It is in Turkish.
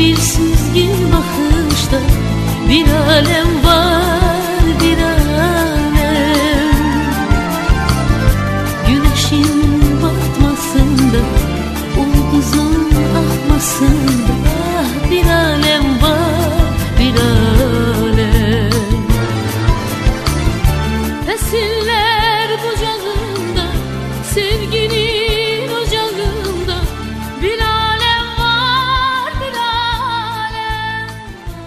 Bir süzgün bakışta bir alem var.